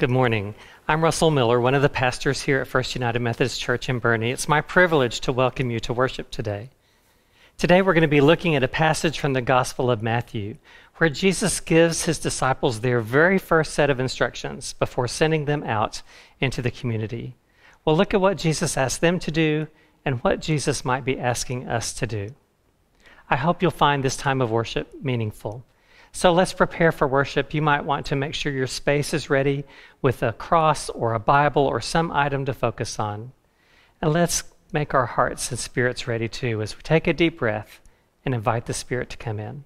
Good morning. I'm Russell Miller, one of the pastors here at First United Methodist Church in Boerne. It's my privilege to welcome you to worship today. Today, we're going to be looking at a passage from the Gospel of Matthew where Jesus gives his disciples their very first set of instructions before sending them out into the community. We'll look at what Jesus asked them to do and what Jesus might be asking us to do. I hope you'll find this time of worship meaningful. So let's prepare for worship. You might want to make sure your space is ready with a cross or a Bible or some item to focus on. And let's make our hearts and spirits ready too as we take a deep breath and invite the Spirit to come in.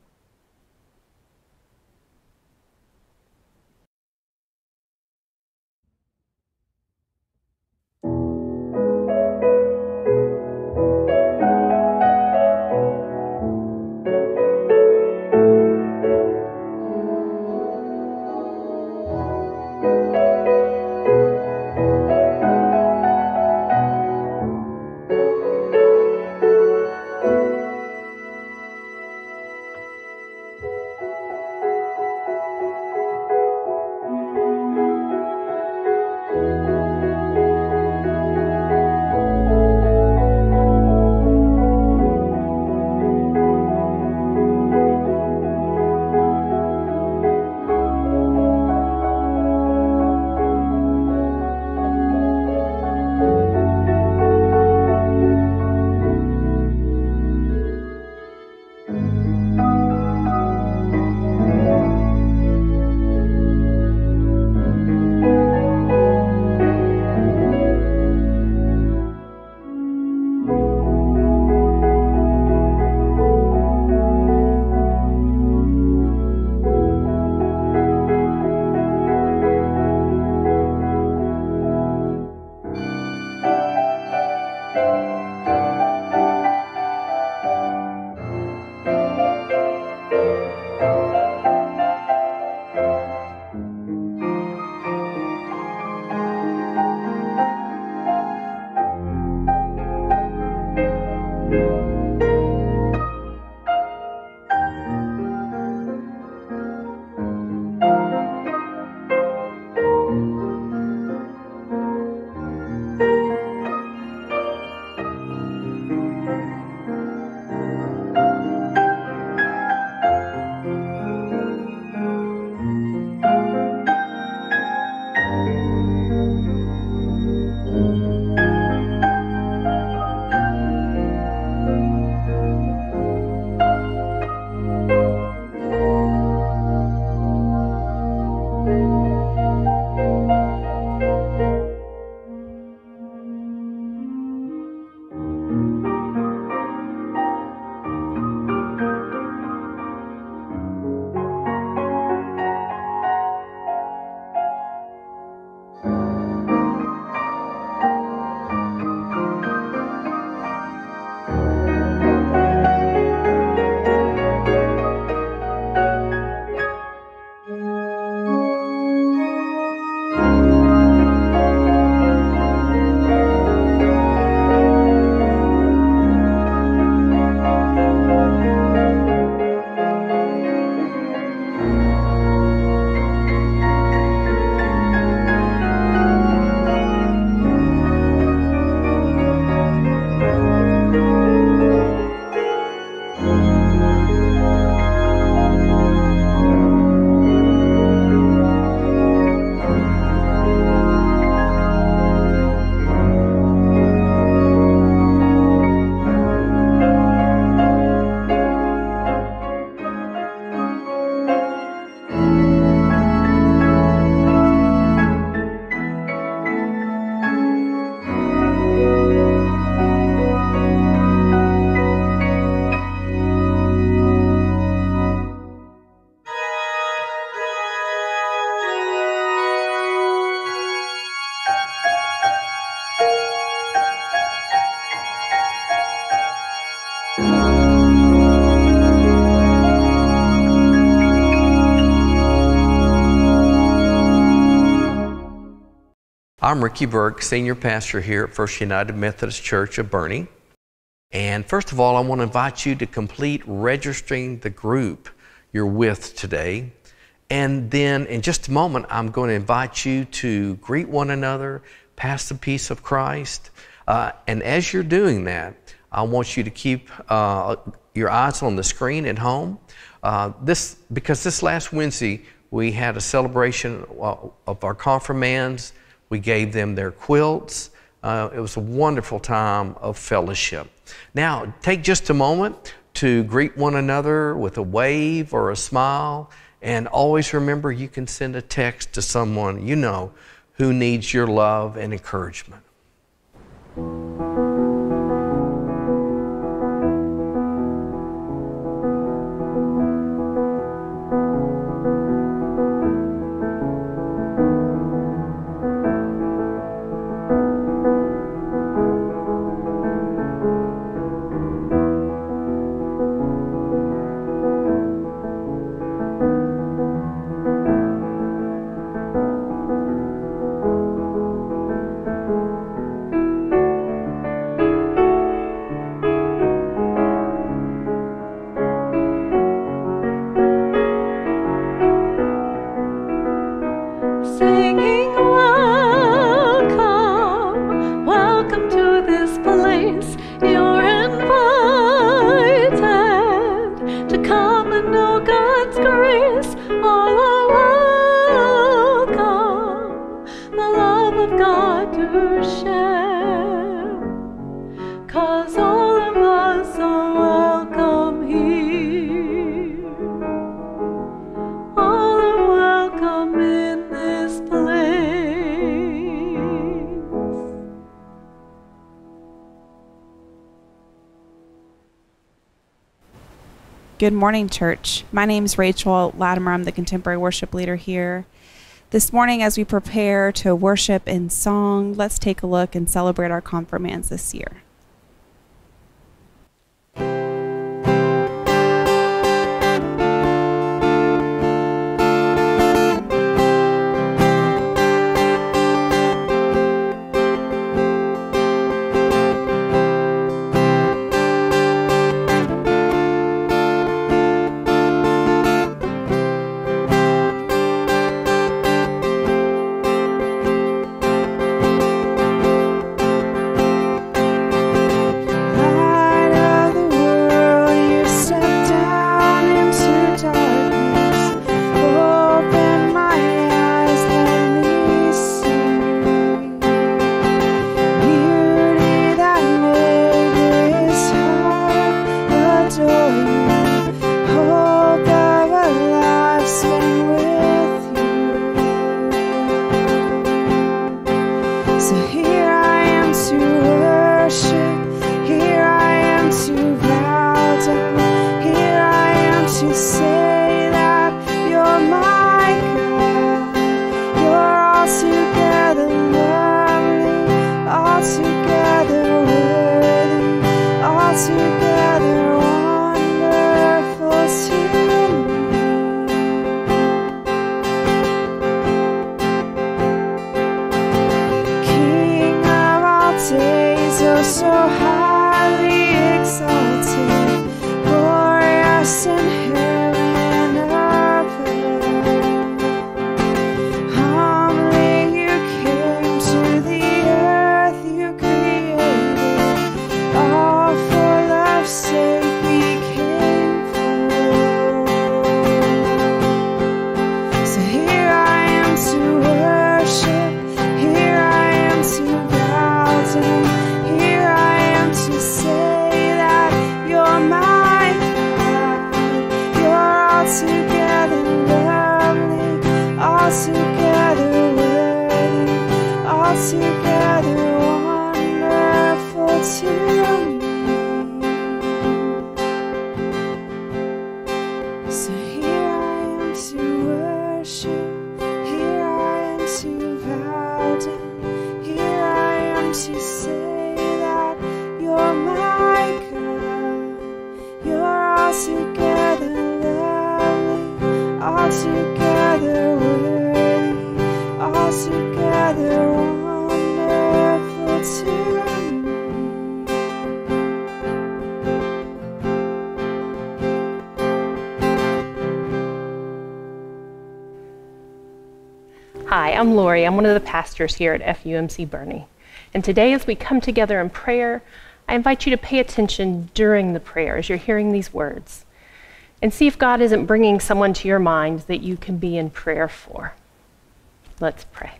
I'm Ricky Burke, Senior Pastor here at First United Methodist Church of Boerne. And first of all, I want to invite you to complete registering the group you're with today. And then in just a moment, I'm going to invite you to greet one another, pass the peace of Christ. Uh, and as you're doing that, I want you to keep uh, your eyes on the screen at home. Uh, this because this last Wednesday we had a celebration of our confirmands. We gave them their quilts. Uh, it was a wonderful time of fellowship. Now, take just a moment to greet one another with a wave or a smile. And always remember you can send a text to someone you know who needs your love and encouragement. Good morning, church. My name is Rachel Latimer. I'm the contemporary worship leader here. This morning, as we prepare to worship in song, let's take a look and celebrate our confirmands this year. I'm one of the pastors here at FUMC Boerne. And today, as we come together in prayer, I invite you to pay attention during the prayer as you're hearing these words and see if God isn't bringing someone to your mind that you can be in prayer for. Let's pray.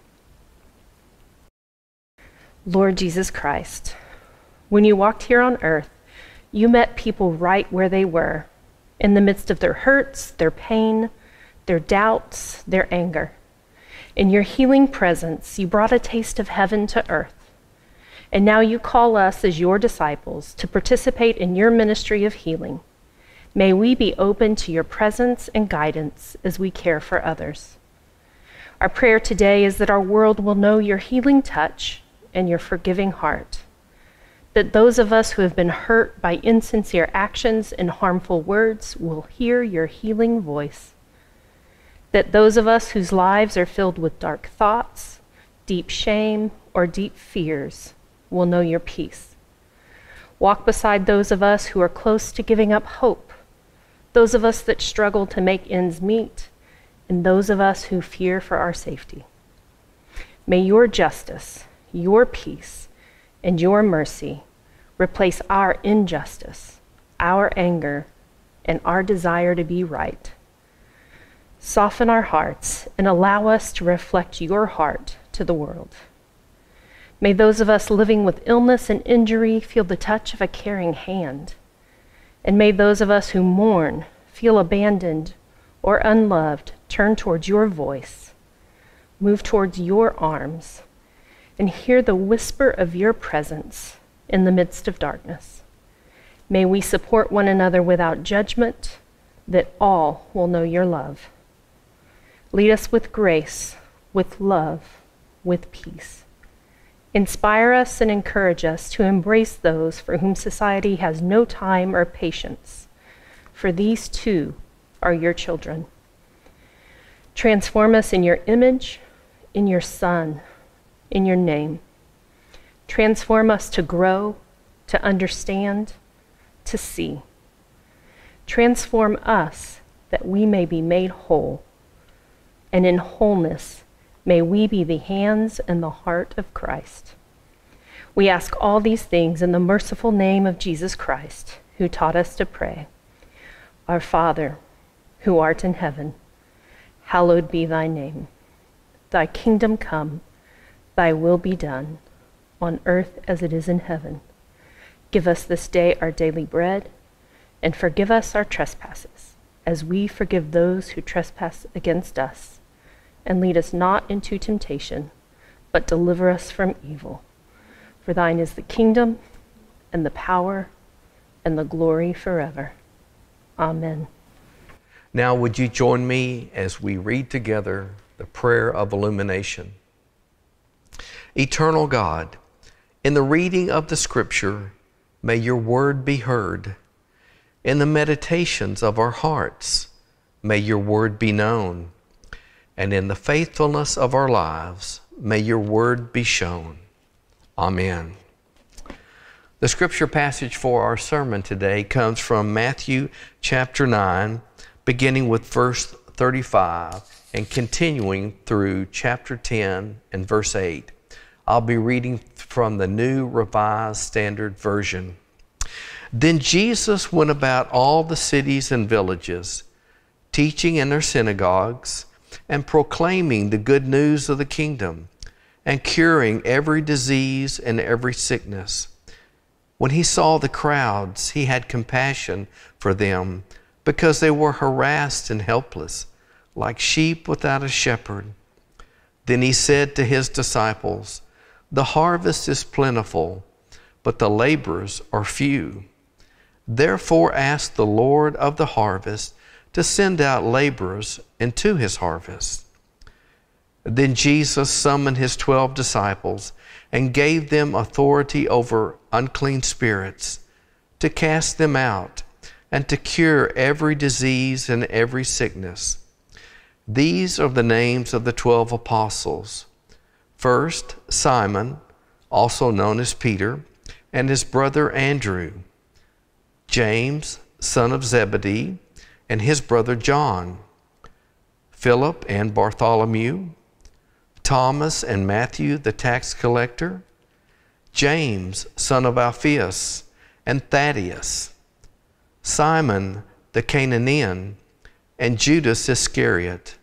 Lord Jesus Christ, when you walked here on earth, you met people right where they were, in the midst of their hurts, their pain, their doubts, their anger. In your healing presence, you brought a taste of heaven to earth. And now you call us as your disciples to participate in your ministry of healing. May we be open to your presence and guidance as we care for others. Our prayer today is that our world will know your healing touch and your forgiving heart. That those of us who have been hurt by insincere actions and harmful words will hear your healing voice. That those of us whose lives are filled with dark thoughts, deep shame, or deep fears will know your peace. Walk beside those of us who are close to giving up hope, those of us that struggle to make ends meet, and those of us who fear for our safety. May your justice, your peace, and your mercy replace our injustice, our anger, and our desire to be right. Soften our hearts and allow us to reflect your heart to the world. May those of us living with illness and injury feel the touch of a caring hand. And may those of us who mourn feel abandoned or unloved turn towards your voice, move towards your arms, and hear the whisper of your presence in the midst of darkness. May we support one another without judgment, that all will know your love. Lead us with grace, with love, with peace. Inspire us and encourage us to embrace those for whom society has no time or patience, for these too are your children. Transform us in your image, in your Son, in your name. Transform us to grow, to understand, to see. Transform us that we may be made whole, and in wholeness, May we be the hands and the heart of Christ. We ask all these things in the merciful name of Jesus Christ, who taught us to pray. Our Father, who art in heaven, hallowed be thy name. Thy kingdom come, thy will be done, on earth as it is in heaven. Give us this day our daily bread, and forgive us our trespasses, as we forgive those who trespass against us and lead us not into temptation, but deliver us from evil. For thine is the kingdom, and the power, and the glory forever. Amen. Now, would you join me as we read together the prayer of illumination? Eternal God, in the reading of the Scripture, may your word be heard. In the meditations of our hearts, may your word be known and in the faithfulness of our lives, may your word be shown. Amen. The scripture passage for our sermon today comes from Matthew chapter 9, beginning with verse 35 and continuing through chapter 10 and verse 8. I'll be reading from the New Revised Standard Version. Then Jesus went about all the cities and villages, teaching in their synagogues and proclaiming the good news of the kingdom and curing every disease and every sickness. When he saw the crowds, he had compassion for them because they were harassed and helpless, like sheep without a shepherd. Then he said to his disciples, The harvest is plentiful, but the laborers are few. Therefore ask the Lord of the harvest to send out laborers into his harvest. Then Jesus summoned his twelve disciples and gave them authority over unclean spirits to cast them out and to cure every disease and every sickness. These are the names of the twelve apostles. First, Simon, also known as Peter, and his brother Andrew, James, son of Zebedee, and his brother John, Philip and Bartholomew, Thomas and Matthew, the tax collector, James, son of Alphaeus, and Thaddeus, Simon the Cananaean, and Judas Iscariot,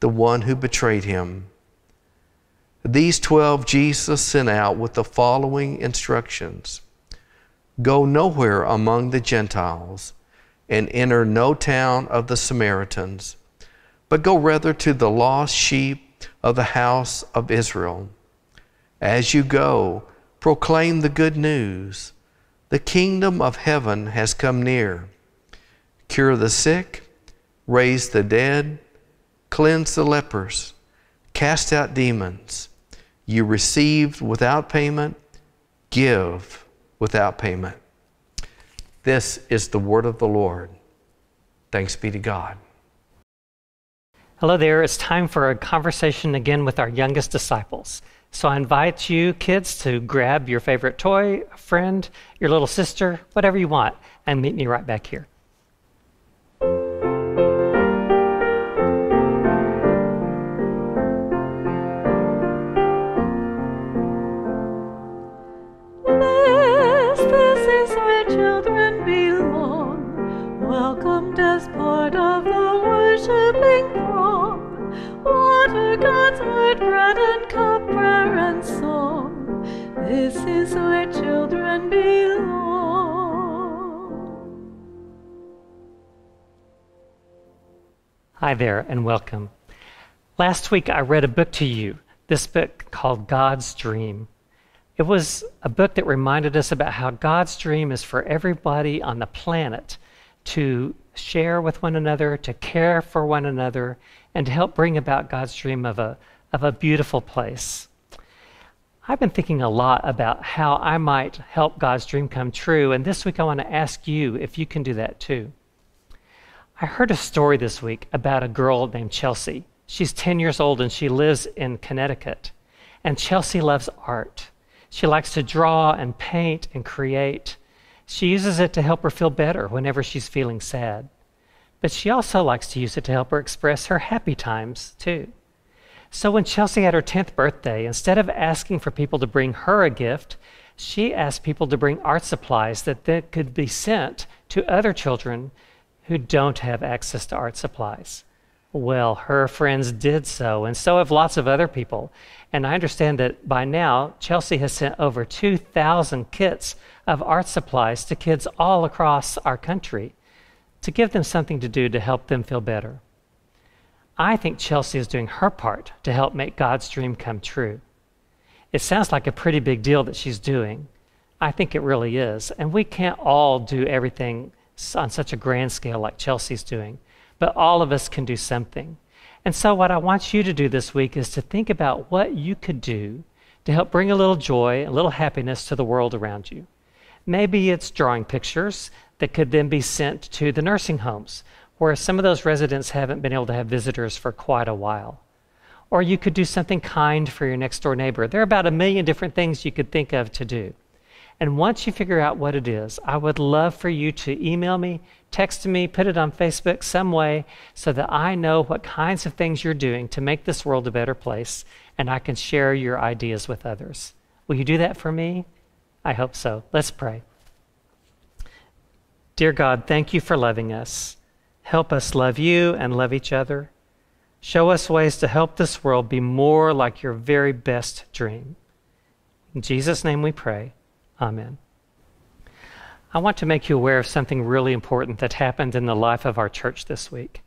the one who betrayed him. These twelve Jesus sent out with the following instructions Go nowhere among the Gentiles, and enter no town of the Samaritans, but go rather to the lost sheep of the house of Israel. As you go, proclaim the good news. The kingdom of heaven has come near. Cure the sick, raise the dead, cleanse the lepers, cast out demons. You received without payment, give without payment. This is the word of the Lord. Thanks be to God. Hello there. It's time for a conversation again with our youngest disciples. So I invite you, kids, to grab your favorite toy, a friend, your little sister, whatever you want, and meet me right back here. This, this is where children belong, as part of the worshiping throng. Water, God's word, bread and cup, prayer and song. This is where children belong. Hi there, and welcome. Last week I read a book to you, this book called God's Dream. It was a book that reminded us about how God's dream is for everybody on the planet to share with one another, to care for one another, and to help bring about God's dream of a, of a beautiful place. I've been thinking a lot about how I might help God's dream come true, and this week I want to ask you if you can do that too. I heard a story this week about a girl named Chelsea. She's 10 years old and she lives in Connecticut. And Chelsea loves art. She likes to draw and paint and create. She uses it to help her feel better whenever she's feeling sad. But she also likes to use it to help her express her happy times, too. So when Chelsea had her 10th birthday, instead of asking for people to bring her a gift, she asked people to bring art supplies that then could be sent to other children who don't have access to art supplies. Well, her friends did so, and so have lots of other people. And I understand that by now, Chelsea has sent over 2,000 kits of art supplies to kids all across our country to give them something to do to help them feel better. I think Chelsea is doing her part to help make God's dream come true. It sounds like a pretty big deal that she's doing. I think it really is. And we can't all do everything on such a grand scale like Chelsea's doing, but all of us can do something. And so, what I want you to do this week is to think about what you could do to help bring a little joy, a little happiness to the world around you. Maybe it's drawing pictures that could then be sent to the nursing homes, where some of those residents haven't been able to have visitors for quite a while. Or you could do something kind for your next door neighbor. There are about a million different things you could think of to do. And once you figure out what it is, I would love for you to email me, text me, put it on Facebook some way so that I know what kinds of things you're doing to make this world a better place and I can share your ideas with others. Will you do that for me? I hope so. Let's pray. Dear God, thank you for loving us. Help us love you and love each other. Show us ways to help this world be more like your very best dream. In Jesus' name we pray. Amen. I want to make you aware of something really important that happened in the life of our church this week.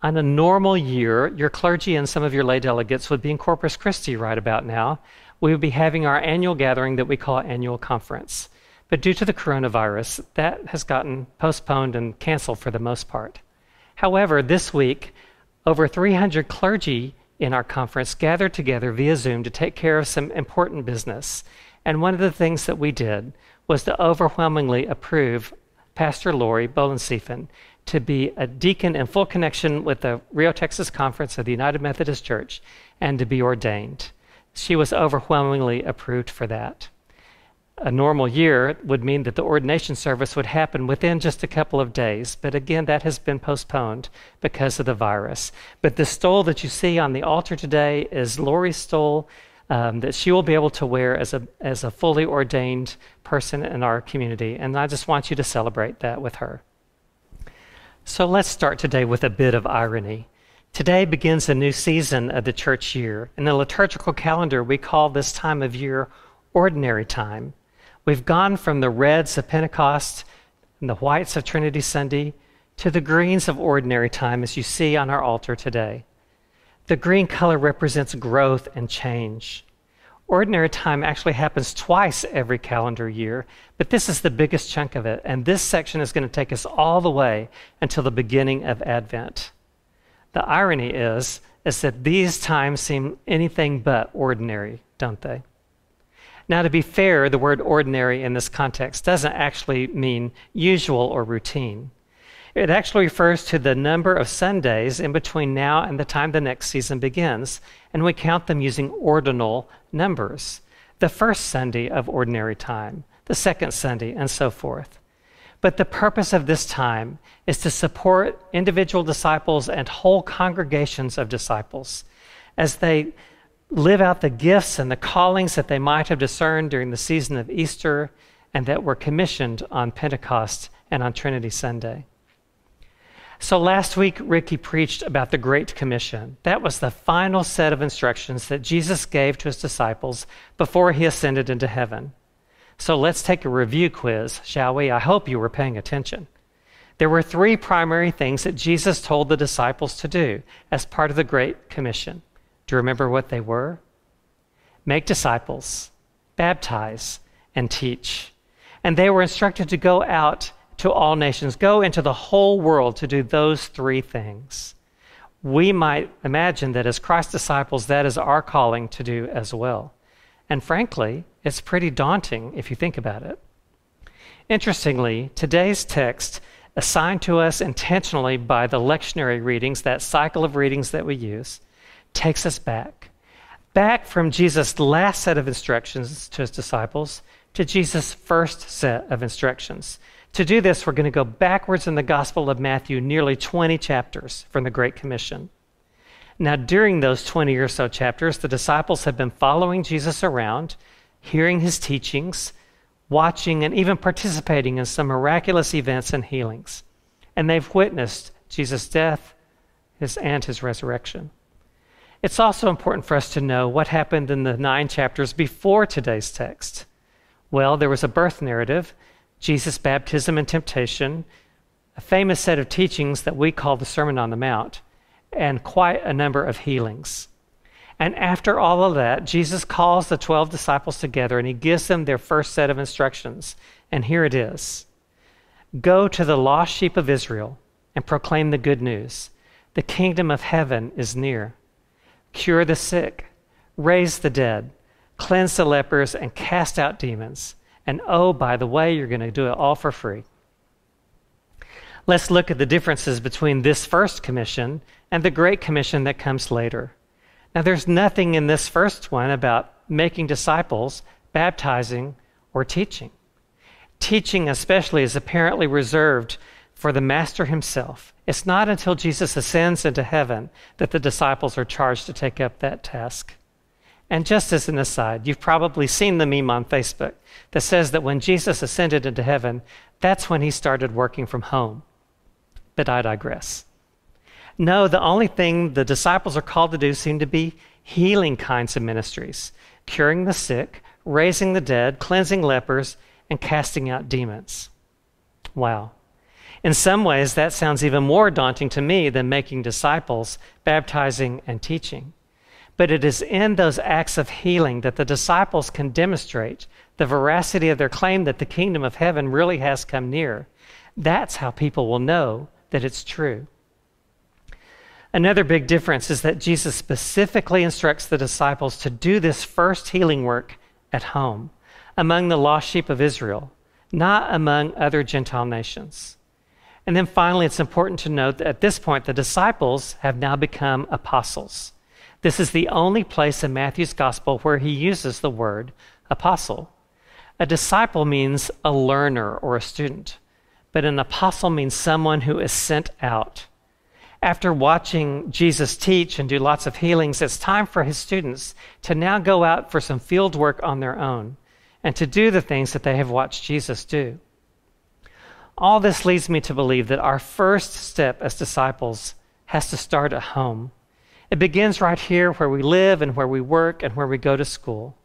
On a normal year, your clergy and some of your lay delegates would be in Corpus Christi right about now. We would be having our annual gathering that we call annual conference. But due to the coronavirus, that has gotten postponed and canceled for the most part. However, this week, over 300 clergy in our conference gathered together via Zoom to take care of some important business. And one of the things that we did was to overwhelmingly approve Pastor Lori Bolensiefen to be a deacon in full connection with the Rio, Texas Conference of the United Methodist Church and to be ordained. She was overwhelmingly approved for that. a normal year would mean that the ordination service would happen within just a couple of days. But again, that has been postponed because of the virus. But the stole that you see on the altar today is Lori's stole um, that she will be able to wear as a, as a fully ordained person in our community. And I just want you to celebrate that with her. So let's start today with a bit of irony. Today begins a new season of the church year. In the liturgical calendar, we call this time of year ordinary time. We've gone from the reds of Pentecost and the whites of Trinity Sunday to the greens of ordinary time, as you see on our altar today. The green color represents growth and change. Ordinary time actually happens twice every calendar year, but this is the biggest chunk of it, and this section is going to take us all the way until the beginning of Advent. The irony is, is that these times seem anything but ordinary, don't they? Now, to be fair, the word ordinary in this context doesn't actually mean usual or routine. It actually refers to the number of Sundays in between now and the time the next season begins, and we count them using ordinal numbers. The first Sunday of ordinary time, the second Sunday, and so forth. But the purpose of this time is to support individual disciples and whole congregations of disciples as they live out the gifts and the callings that they might have discerned during the season of Easter and that were commissioned on Pentecost and on Trinity Sunday. So last week, Ricky preached about the Great Commission. That was the final set of instructions that Jesus gave to his disciples before he ascended into heaven. So let's take a review quiz, shall we? I hope you were paying attention. There were three primary things that Jesus told the disciples to do as part of the Great Commission. Do you remember what they were? Make disciples, baptize, and teach. And they were instructed to go out to all nations, go into the whole world to do those three things. We might imagine that as Christ's disciples, that is our calling to do as well. And frankly, it's pretty daunting if you think about it. Interestingly, today's text, assigned to us intentionally by the lectionary readings, that cycle of readings that we use, takes us back. Back from Jesus' last set of instructions to his disciples to Jesus' first set of instructions. To do this, we're going to go backwards in the Gospel of Matthew, nearly 20 chapters from the Great Commission. Now, during those 20 or so chapters, the disciples have been following Jesus around, hearing his teachings, watching, and even participating in some miraculous events and healings. And they've witnessed Jesus' death his, and his resurrection. It's also important for us to know what happened in the nine chapters before today's text. Well, there was a birth narrative, Jesus' baptism and temptation, a famous set of teachings that we call the Sermon on the Mount, and quite a number of healings. And after all of that, Jesus calls the 12 disciples together and he gives them their first set of instructions. And here it is Go to the lost sheep of Israel and proclaim the good news. The kingdom of heaven is near cure the sick, raise the dead, cleanse the lepers, and cast out demons. And oh, by the way, you're going to do it all for free. Let's look at the differences between this first commission and the Great Commission that comes later. Now, there's nothing in this first one about making disciples, baptizing, or teaching. Teaching, especially, is apparently reserved for the Master himself. It's not until Jesus ascends into heaven that the disciples are charged to take up that task. And just as an aside, you've probably seen the meme on Facebook that says that when Jesus ascended into heaven, that's when he started working from home. But I digress. No, the only thing the disciples are called to do seem to be healing kinds of ministries curing the sick, raising the dead, cleansing lepers, and casting out demons. Wow. In some ways, that sounds even more daunting to me than making disciples, baptizing, and teaching. But it is in those acts of healing that the disciples can demonstrate the veracity of their claim that the kingdom of heaven really has come near. That's how people will know that it's true. Another big difference is that Jesus specifically instructs the disciples to do this first healing work at home, among the lost sheep of Israel, not among other Gentile nations. And then finally, it's important to note that at this point, the disciples have now become apostles. This is the only place in Matthew's gospel where he uses the word apostle. A disciple means a learner or a student, but an apostle means someone who is sent out. After watching Jesus teach and do lots of healings, it's time for his students to now go out for some field work on their own and to do the things that they have watched Jesus do. All this leads me to believe that our first step as disciples has to start at home. It begins right here where we live and where we work and where we go to school.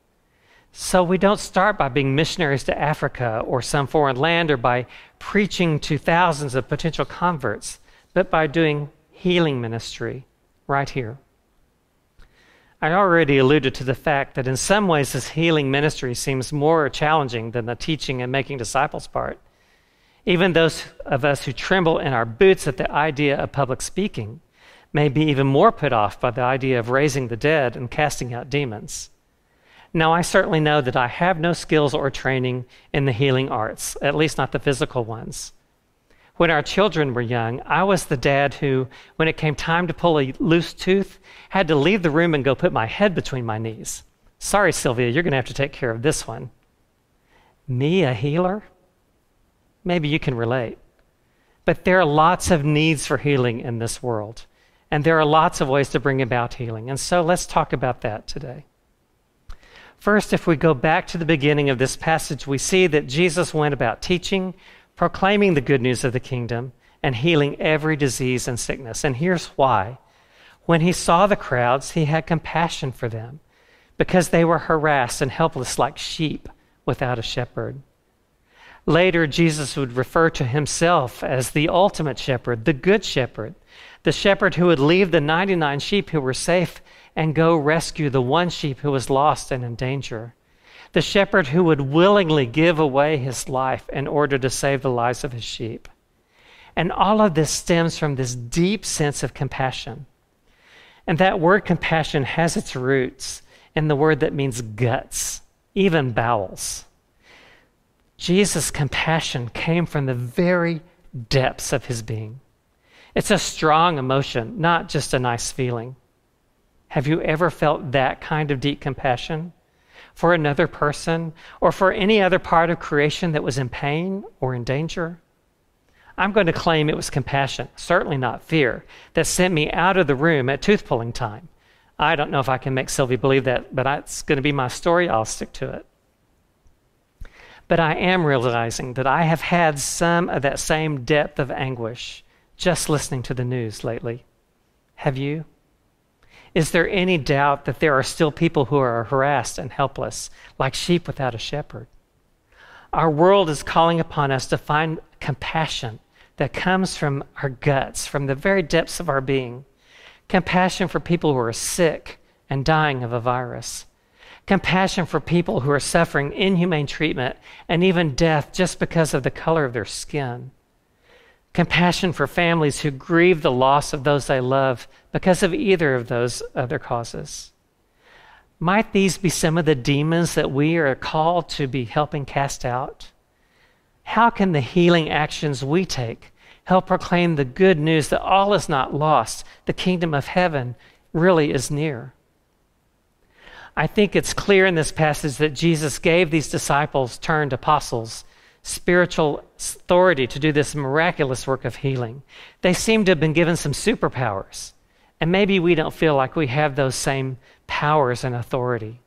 So we don't start by being missionaries to Africa or some foreign land or by preaching to thousands of potential converts, but by doing healing ministry right here. I already alluded to the fact that in some ways this healing ministry seems more challenging than the teaching and making disciples part. Even those of us who tremble in our boots at the idea of public speaking may be even more put off by the idea of raising the dead and casting out demons. Now, I certainly know that I have no skills or training in the healing arts, at least not the physical ones. When our children were young, I was the dad who, when it came time to pull a loose tooth, had to leave the room and go put my head between my knees. Sorry, Sylvia, you're going to have to take care of this one. Me, a healer? Maybe you can relate. But there are lots of needs for healing in this world, and there are lots of ways to bring about healing. And so let's talk about that today. First, if we go back to the beginning of this passage, we see that Jesus went about teaching, proclaiming the good news of the kingdom, and healing every disease and sickness. And here's why. When he saw the crowds, he had compassion for them because they were harassed and helpless like sheep without a shepherd. Later, Jesus would refer to himself as the ultimate shepherd, the good shepherd, the shepherd who would leave the 99 sheep who were safe and go rescue the one sheep who was lost and in danger. The shepherd who would willingly give away his life in order to save the lives of his sheep. And all of this stems from this deep sense of compassion. And that word compassion has its roots in the word that means guts, even bowels. Jesus' compassion came from the very depths of his being. It's a strong emotion, not just a nice feeling. Have you ever felt that kind of deep compassion for another person or for any other part of creation that was in pain or in danger? I'm going to claim it was compassion, certainly not fear, that sent me out of the room at tooth pulling time. I don't know if I can make Sylvie believe that, but it's going to be my story. I'll stick to it. But I am realizing that I have had some of that same depth of anguish just listening to the news lately. Have you? Is there any doubt that there are still people who are harassed and helpless, like sheep without a shepherd? Our world is calling upon us to find compassion that comes from our guts, from the very depths of our being. Compassion for people who are sick and dying of a virus. Compassion for people who are suffering inhumane treatment and even death just because of the color of their skin compassion for families who grieve the loss of those they love because of either of those other causes. Might these be some of the demons that we are called to be helping cast out? How can the healing actions we take help proclaim the good news that all is not lost, the kingdom of heaven really is near? I think it's clear in this passage that Jesus gave these disciples turned apostles spiritual authority to do this miraculous work of healing. They seem to have been given some superpowers. And maybe we don't feel like we have those same powers and authority.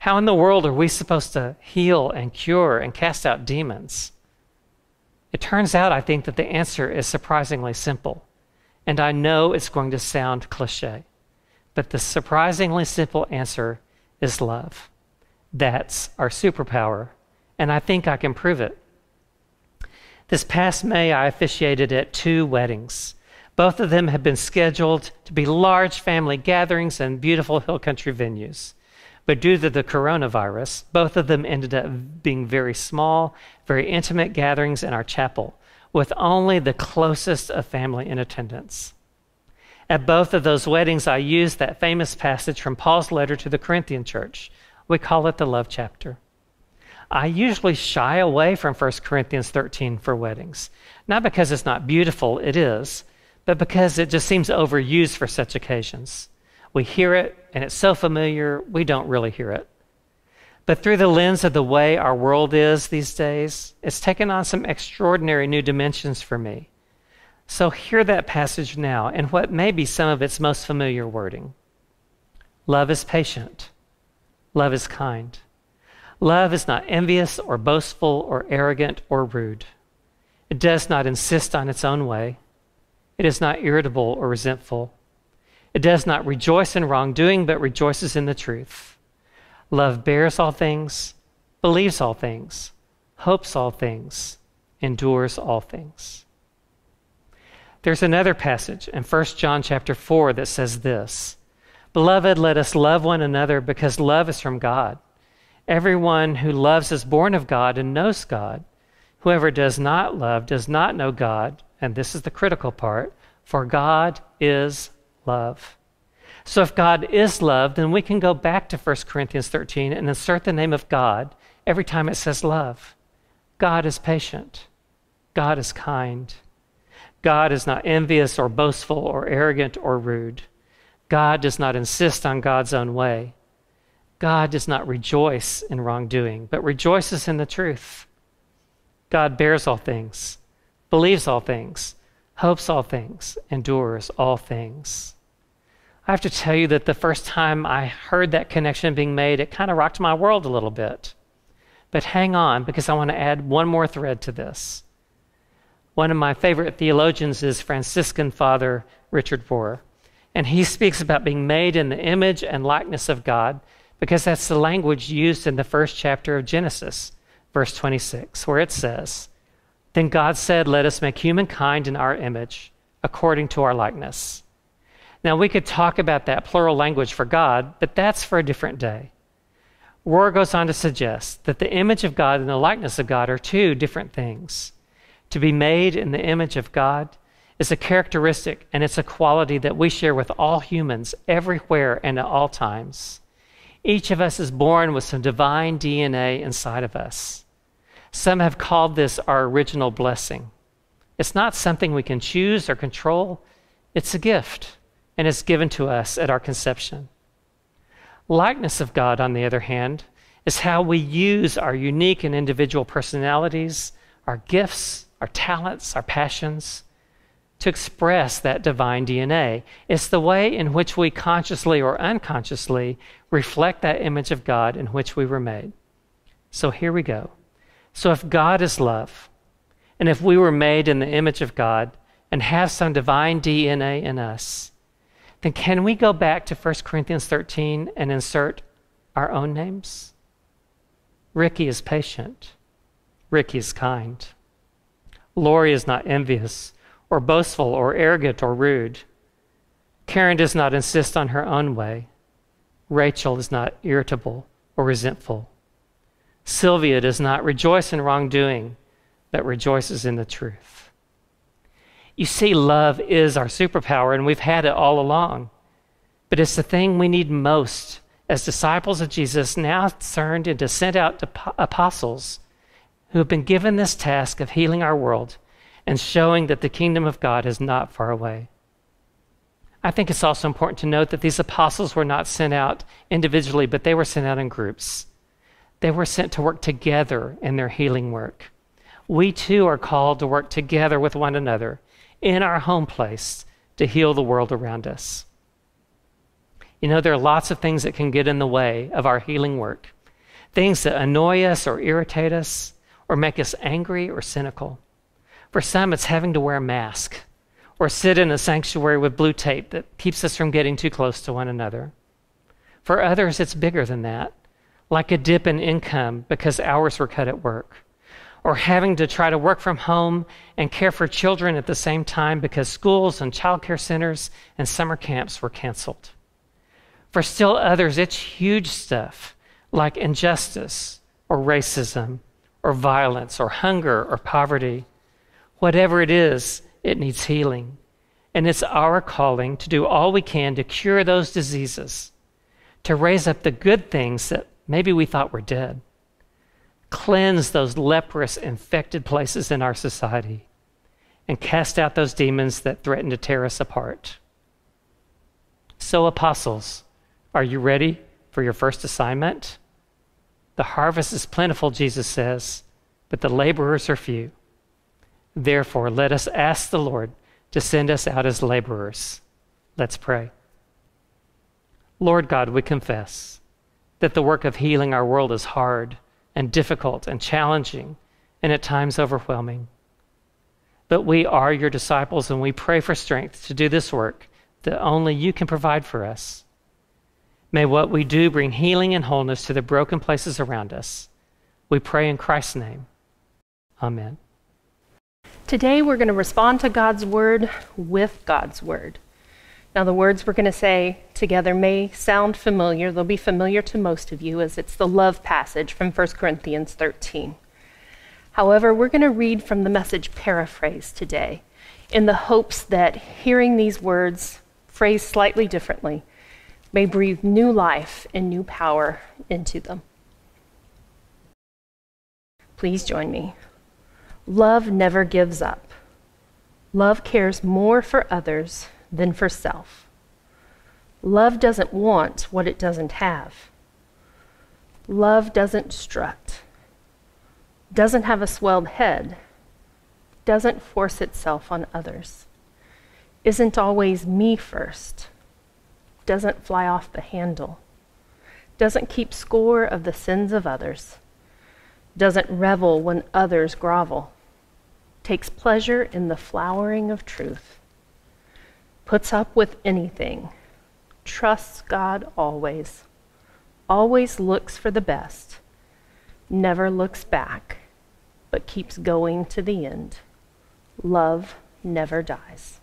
How in the world are we supposed to heal and cure and cast out demons? It turns out, I think, that the answer is surprisingly simple. And I know it's going to sound cliche, but the surprisingly simple answer is love. That's our superpower, and I think I can prove it. This past May, I officiated at two weddings. Both of them had been scheduled to be large family gatherings and beautiful hill country venues. But due to the coronavirus, both of them ended up being very small, very intimate gatherings in our chapel, with only the closest of family in attendance. At both of those weddings, I used that famous passage from Paul's letter to the Corinthian church. We call it the love chapter. I usually shy away from 1 Corinthians 13 for weddings. Not because it's not beautiful, it is, but because it just seems overused for such occasions. We hear it, and it's so familiar, we don't really hear it. But through the lens of the way our world is these days, it's taken on some extraordinary new dimensions for me. So hear that passage now and what may be some of its most familiar wording. Love is patient. Love is kind. Love is not envious or boastful or arrogant or rude. It does not insist on its own way. It is not irritable or resentful. It does not rejoice in wrongdoing, but rejoices in the truth. Love bears all things, believes all things, hopes all things, endures all things. There's another passage in 1 John chapter 4 that says this Beloved, let us love one another because love is from God. Everyone who loves is born of God and knows God. Whoever does not love does not know God, and this is the critical part, for God is love. So if God is love, then we can go back to 1 Corinthians 13 and insert the name of God every time it says love. God is patient. God is kind. God is not envious or boastful or arrogant or rude. God does not insist on God's own way. God does not rejoice in wrongdoing, but rejoices in the truth. God bears all things, believes all things, hopes all things, endures all things. I have to tell you that the first time I heard that connection being made, it kind of rocked my world a little bit. But hang on, because I want to add one more thread to this. One of my favorite theologians is Franciscan Father Richard Rohr, and he speaks about being made in the image and likeness of God because that's the language used in the first chapter of Genesis, verse 26, where it says, then God said, Let us make humankind in our image, according to our likeness. Now, we could talk about that plural language for God, but that's for a different day. Rohr goes on to suggest that the image of God and the likeness of God are two different things. To be made in the image of God is a characteristic and it's a quality that we share with all humans everywhere and at all times. Each of us is born with some divine DNA inside of us. Some have called this our original blessing. It's not something we can choose or control, it's a gift, and it's given to us at our conception. Likeness of God, on the other hand, is how we use our unique and individual personalities, our gifts, our talents, our passions to express that divine DNA. It's the way in which we consciously or unconsciously reflect that image of God in which we were made. So here we go. So if God is love, and if we were made in the image of God and have some divine DNA in us, then can we go back to 1 Corinthians 13 and insert our own names? Ricky is patient. Ricky is kind. Lori is not envious or boastful or arrogant or rude. Karen does not insist on her own way. Rachel is not irritable or resentful. Sylvia does not rejoice in wrongdoing, but rejoices in the truth. You see, love is our superpower, and we've had it all along. But it's the thing we need most as disciples of Jesus, now turned into sent out apostles who have been given this task of healing our world and showing that the kingdom of God is not far away. I think it's also important to note that these apostles were not sent out individually, but they were sent out in groups. They were sent to work together in their healing work. We too are called to work together with one another in our home place to heal the world around us. You know, there are lots of things that can get in the way of our healing work things that annoy us or irritate us or make us angry or cynical. For some, it's having to wear a mask or sit in a sanctuary with blue tape that keeps us from getting too close to one another. For others, it's bigger than that like a dip in income because hours were cut at work, or having to try to work from home and care for children at the same time because schools and childcare centers and summer camps were canceled. For still others, it's huge stuff like injustice or racism or violence or hunger or poverty. Whatever it is, it needs healing. And it's our calling to do all we can to cure those diseases, to raise up the good things that maybe we thought were dead. Cleanse those leprous, infected places in our society and cast out those demons that threaten to tear us apart. So, apostles, are you ready for your first assignment? The harvest is plentiful, Jesus says, but the laborers are few. Therefore, let us ask the Lord to send us out as laborers. Let's pray. Lord God, we confess that the work of healing our world is hard and difficult and challenging and at times overwhelming. But we are your disciples and we pray for strength to do this work that only you can provide for us. May what we do bring healing and wholeness to the broken places around us. We pray in Christ's name. Amen. Today we're going to respond to God's word with God's word. Now, the words we're going to say together may sound familiar. They'll be familiar to most of you as it's the love passage from 1 Corinthians 13. However, we're going to read from the message paraphrase today in the hopes that hearing these words phrased slightly differently may breathe new life and new power into them. Please join me. Love never gives up. Love cares more for others than for self. Love doesn't want what it doesn't have. Love doesn't strut, doesn't have a swelled head, doesn't force itself on others, isn't always me first, doesn't fly off the handle, doesn't keep score of the sins of others, doesn't revel when others grovel, takes pleasure in the flowering of truth. Puts up with anything, trusts God always, always looks for the best, never looks back, but keeps going to the end. Love never dies.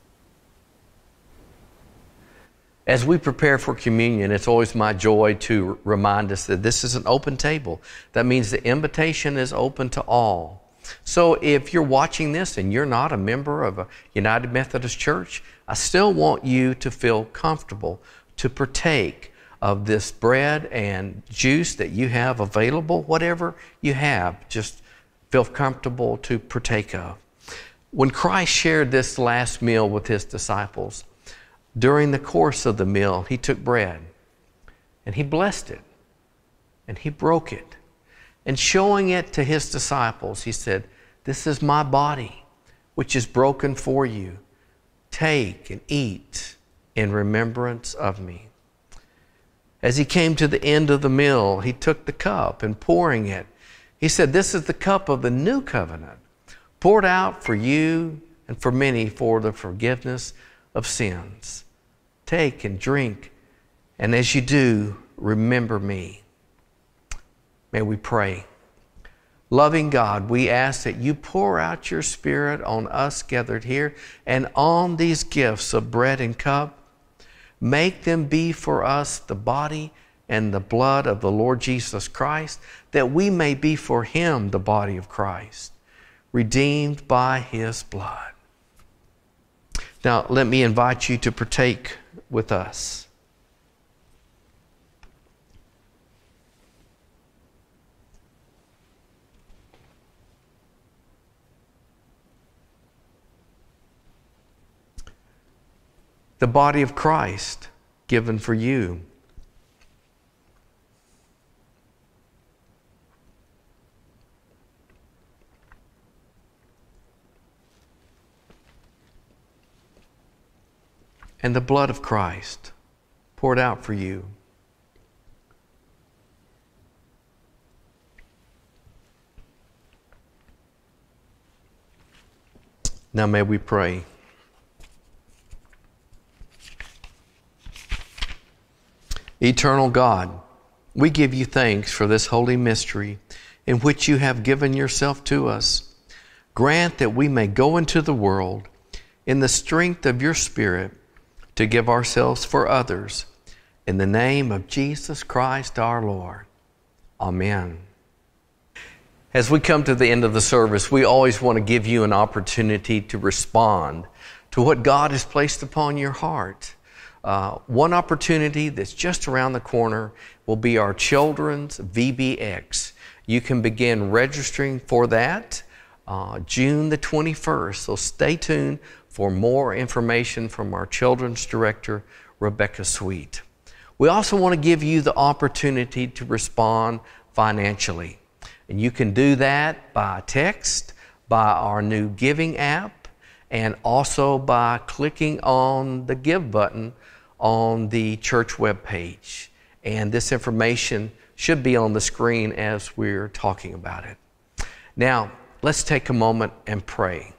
As we prepare for communion, it's always my joy to remind us that this is an open table. That means the invitation is open to all. So if you're watching this and you're not a member of a United Methodist Church, I still want you to feel comfortable to partake of this bread and juice that you have available, whatever you have, just feel comfortable to partake of. When Christ shared this last meal with his disciples, during the course of the meal, he took bread and he blessed it and he broke it. And showing it to his disciples, he said, This is my body, which is broken for you. Take and eat in remembrance of me. As he came to the end of the meal, he took the cup and pouring it, he said, This is the cup of the new covenant, poured out for you and for many for the forgiveness of sins. Take and drink, and as you do, remember me. May we pray. Loving God, we ask that you pour out your Spirit on us gathered here and on these gifts of bread and cup. Make them be for us the body and the blood of the Lord Jesus Christ, that we may be for him the body of Christ, redeemed by his blood. Now, let me invite you to partake with us. the body of Christ given for you. And the blood of Christ poured out for you. Now may we pray. Eternal God, we give you thanks for this holy mystery in which you have given yourself to us. Grant that we may go into the world in the strength of your Spirit to give ourselves for others. In the name of Jesus Christ our Lord. Amen. As we come to the end of the service, we always want to give you an opportunity to respond to what God has placed upon your heart. Uh, one opportunity that's just around the corner will be our children's VBX. You can begin registering for that uh, June the 21st. So stay tuned for more information from our children's director, Rebecca Sweet. We also want to give you the opportunity to respond financially. And you can do that by text, by our new giving app, and also by clicking on the give button on the church webpage. And this information should be on the screen as we're talking about it. Now, let's take a moment and pray.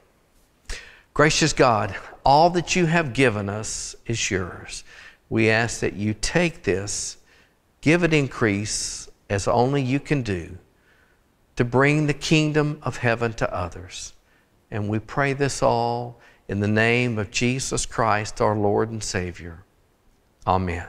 Gracious God, all that you have given us is yours. We ask that you take this, give it increase as only you can do to bring the kingdom of heaven to others. And we pray this all in the name of Jesus Christ, our Lord and Savior. Amen.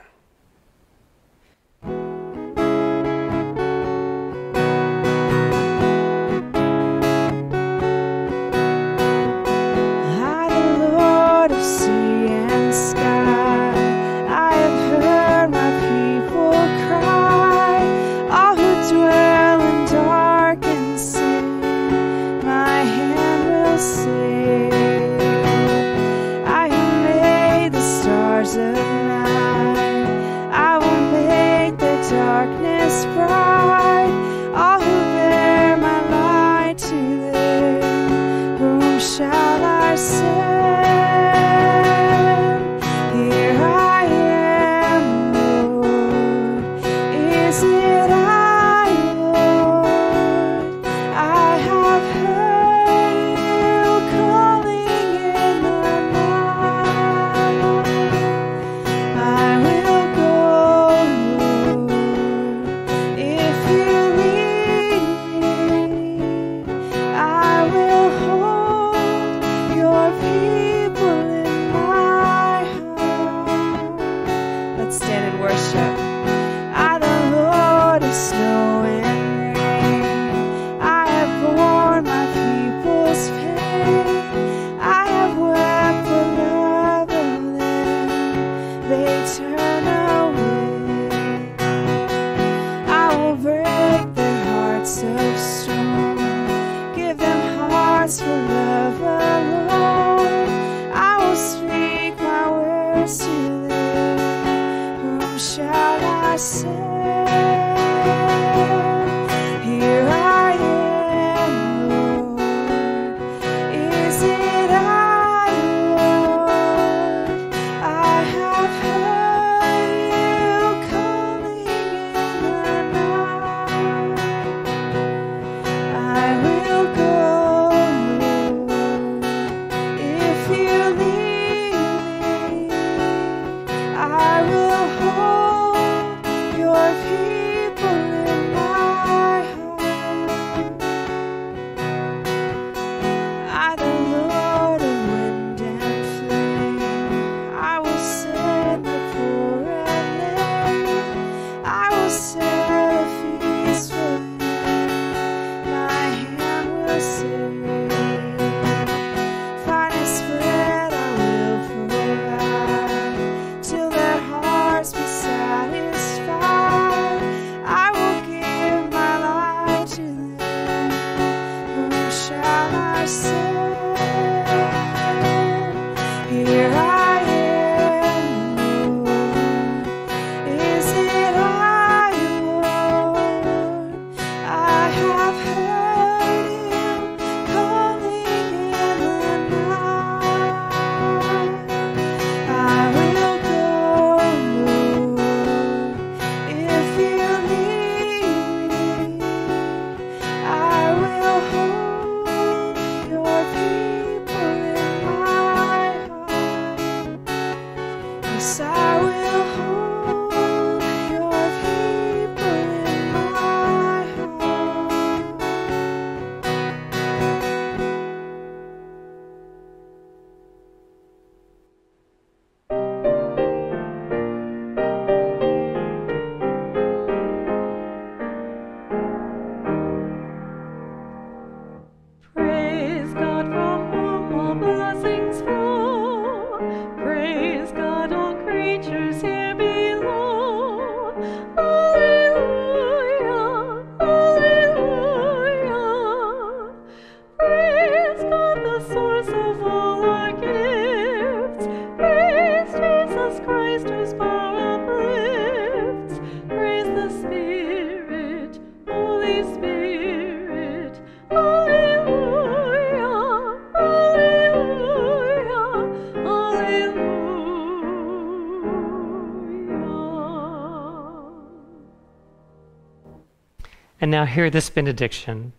And now hear this benediction.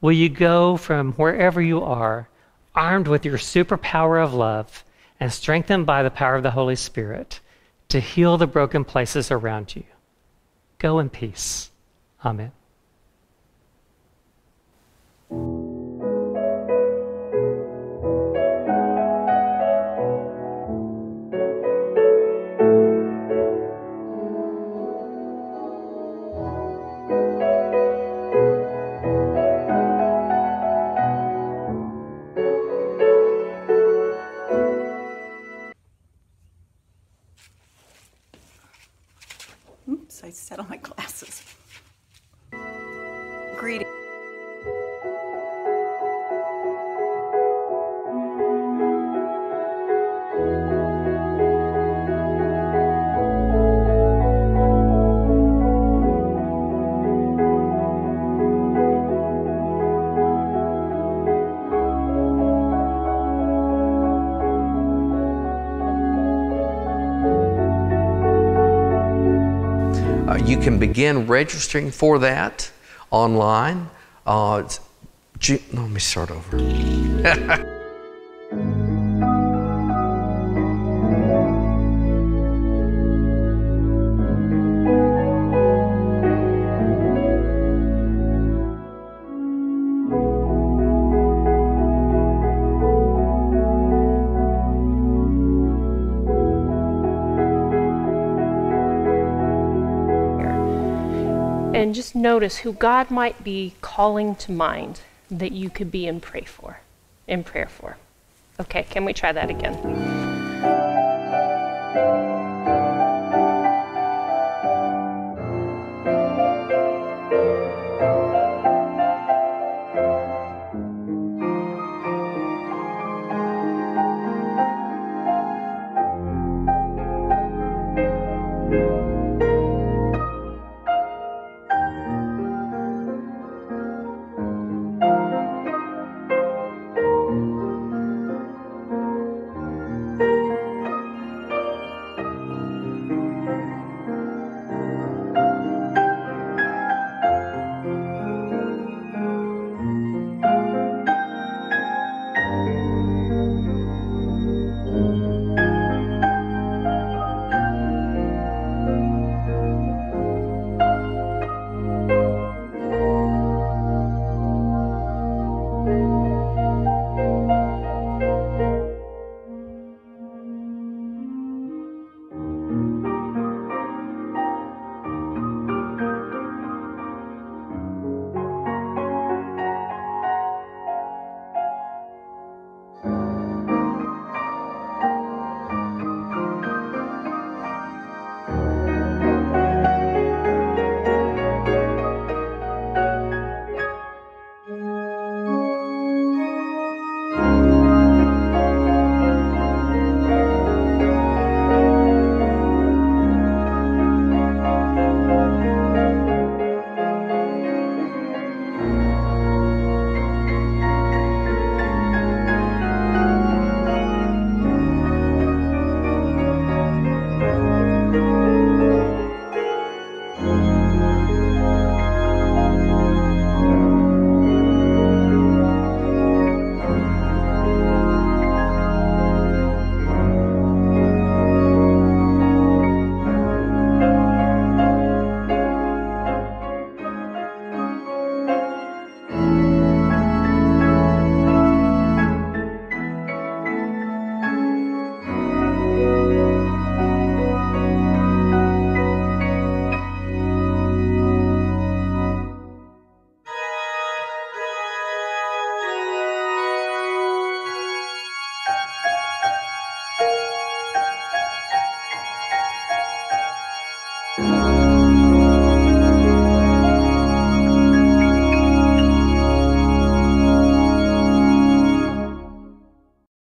Will you go from wherever you are, armed with your superpower of love and strengthened by the power of the Holy Spirit to heal the broken places around you? Go in peace. Amen. Oops, I set on my glasses. Begin registering for that online. Uh, let me start over. And just notice who God might be calling to mind that you could be in pray for, in prayer for. Okay, can we try that again?